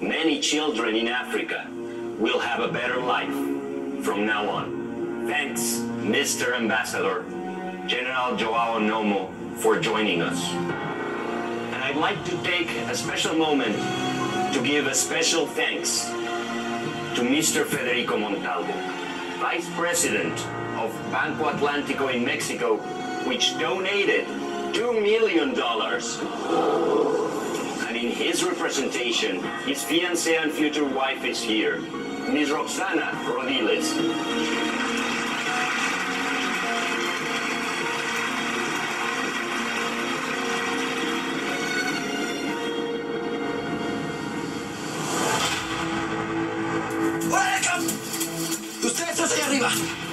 many children in Africa will have a better life from now on. Thanks, Mr. Ambassador, General Joao Nomo, for joining us. And I'd like to take a special moment to give a special thanks to Mr. Federico Montalvo, Vice President of Banco Atlántico in Mexico, which donated $2 million. His representation, his fiancée and future wife is here, Ms. Roxana Rodiles. ¡Welcome! ¡Ustedes allá arriba!